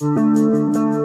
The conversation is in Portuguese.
Música